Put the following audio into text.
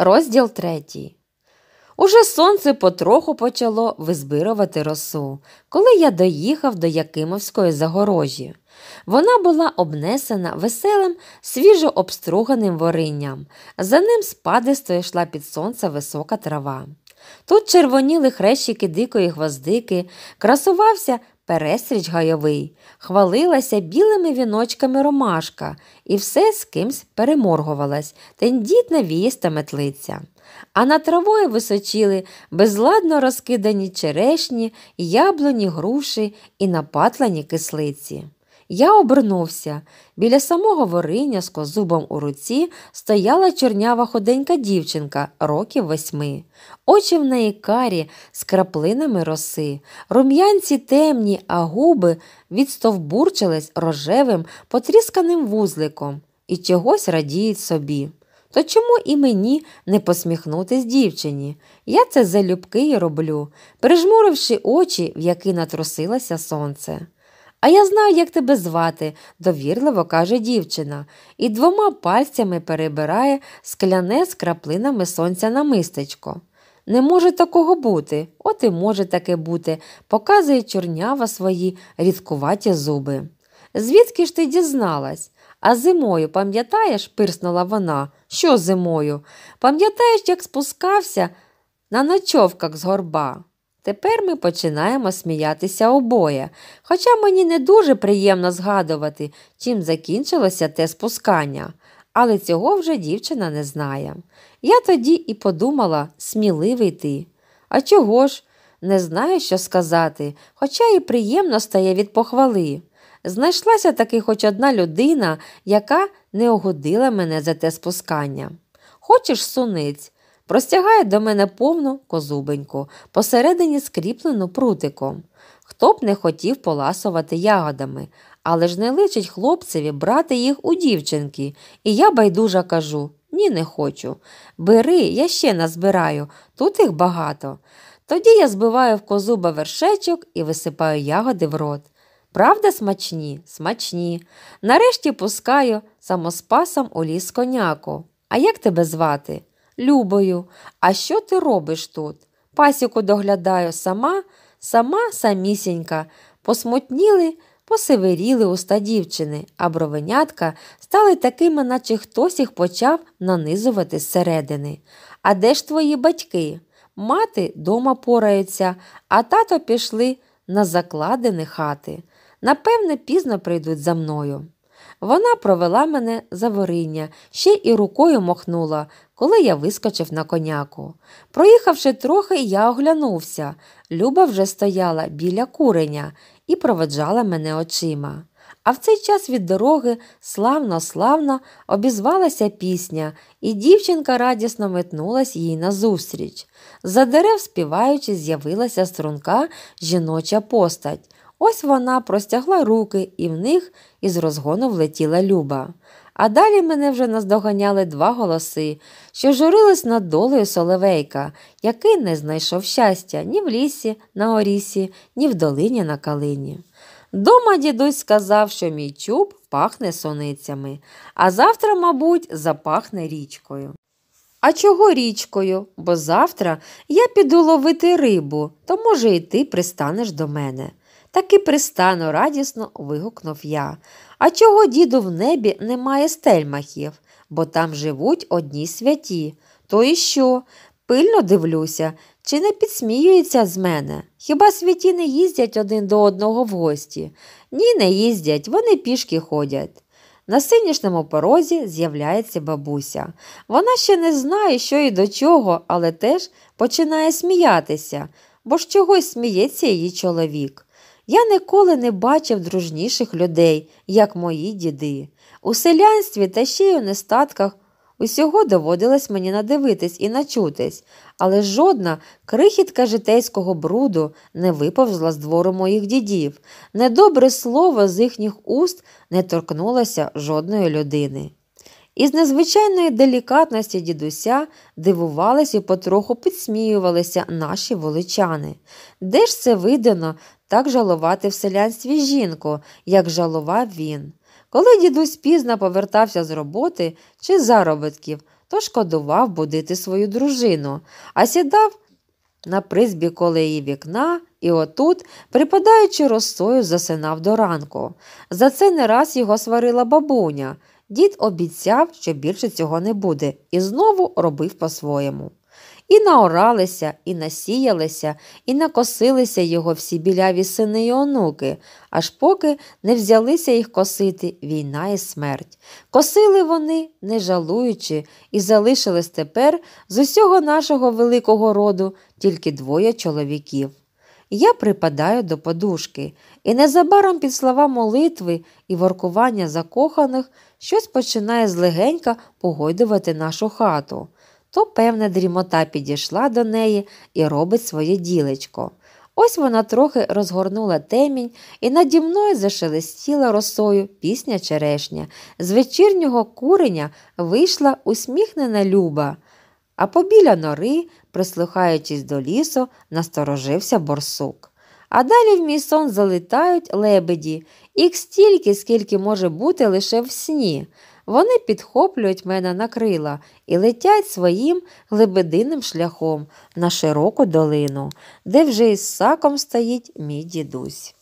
Розділ третій. Уже сонце потроху почало визбирувати росу, коли я доїхав до Якимовської загорожі. Вона була обнесена веселим, свіжо обструганим воринням. За ним спадисто йшла під сонце висока трава. Тут червоніли хрещики дикої гвоздики, красувався перестріч гайовий, хвалилася білими віночками ромашка і все з кимсь переморгувалась, тендітна вієста метлиця. А над травою височили безладно розкидані черешні, яблуні, груші і напатлані кислиці. Я обернувся. Біля самого вориня з козубом у руці стояла чорнява худенька дівчинка років восьми. Очі в неї карі з краплинами роси, рум'янці темні, а губи відстовбурчились рожевим, потрісканим вузликом і чогось радіють собі. То чому і мені не посміхнутись дівчині? Я це залюбки й роблю, прижмуривши очі, в які натрусилося сонце. А я знаю, як тебе звати, довірливо каже дівчина, і двома пальцями перебирає скляне з краплинами сонця на мистечко. Не може такого бути, от і може таке бути, показує чорнява свої рідкуваті зуби. Звідки ж ти дізналась? А зимою, пам'ятаєш, пирснула вона. Що зимою? Пам'ятаєш, як спускався на ночовках з горба? Тепер ми починаємо сміятися обоє, хоча мені не дуже приємно згадувати, чим закінчилося те спускання, але цього вже дівчина не знає. Я тоді і подумала, сміливий ти. А чого ж? Не знаю, що сказати, хоча і приємно стає від похвали. Знайшлася таки хоч одна людина, яка не огодила мене за те спускання. Хочеш суниць? Простягає до мене повну козубеньку, посередині скріплену прутиком. Хто б не хотів поласувати ягодами, але ж не личить хлопцеві брати їх у дівчинки, і я байдужа кажу ні, не хочу. Бери, я ще назбираю, тут їх багато. Тоді я збиваю в козуба вершечок і висипаю ягоди в рот. Правда, смачні? Смачні. Нарешті пускаю самоспасом у ліс коняку. А як тебе звати? Любою. А що ти робиш тут? Пасіку доглядаю сама, сама самісінька, посмутніли, посиверіли уста дівчини, а бровенятка стали такими, наче хтось їх почав нанизувати зсередини. А де ж твої батьки? Мати дома пораються, а тато пішли на закладини хати. Напевне, пізно прийдуть за мною. Вона провела мене за вориння, ще і рукою махнула, коли я вискочив на коняку. Проїхавши трохи, я оглянувся. Люба вже стояла біля куреня і проведжала мене очима. А в цей час від дороги славно, славно обізвалася пісня, і дівчинка радісно метнулась їй назустріч. За дерев співаючи, з'явилася струнка жіноча постать. Ось вона простягла руки, і в них із розгону влетіла Люба. А далі мене вже наздоганяли два голоси, що журились над долею Соловейка, який не знайшов щастя ні в лісі, на орісі, ні в долині на калині. Дома дідусь сказав, що мій чуб пахне соницями, а завтра, мабуть, запахне річкою. А чого річкою? Бо завтра я піду ловити рибу, то, може, і ти пристанеш до мене. Таки пристану, радісно вигукнув я. А чого, діду, в небі немає стельмахів, бо там живуть одні святі. То і що? Пильно дивлюся, чи не підсміюється з мене? Хіба святі не їздять один до одного в гості? Ні, не їздять, вони пішки ходять. На синішньому порозі з'являється бабуся. Вона ще не знає, що і до чого, але теж починає сміятися, бо ж чогось сміється її чоловік. Я ніколи не бачив дружніших людей, як мої діди. У селянстві та ще й у нестатках усього доводилось мені надивитись і начутись, але жодна крихітка житейського бруду не виповзла з двору моїх дідів, недобре слово з їхніх уст не торкнулося жодної людини. Із незвичайної делікатності дідуся дивувались і потроху підсміювалися наші воличани. Де ж це видано так жалувати в селянстві жінку, як жалував він? Коли дідусь пізно повертався з роботи чи заробітків, то шкодував будити свою дружину, а сідав на призбі коло її вікна і отут, припадаючи росою, засинав до ранку. За це не раз його сварила бабуня. Дід обіцяв, що більше цього не буде, і знову робив по-своєму. І наоралися, і насіялися, і накосилися його всі біляві сини й онуки, аж поки не взялися їх косити війна і смерть. Косили вони, не жалуючи, і залишились тепер з усього нашого великого роду тільки двоє чоловіків. Я припадаю до подушки, і незабаром під слова молитви і воркування закоханих щось починає злегенька погойдувати нашу хату. То певна дрімота підійшла до неї і робить своє ділечко. Ось вона трохи розгорнула темінь, і наді мною зашелестіла росою пісня черешня. З вечірнього куреня вийшла усміхнена люба, а побіля нори, прислухаючись до лісу, насторожився борсук. А далі в мій сон залітають лебеді, їх стільки, скільки може бути лише в сні. Вони підхоплюють мене на крила і летять своїм глибединним шляхом на широку долину, де вже із саком стоїть мій дідусь.